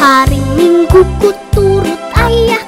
Hari minggu ku turut ayah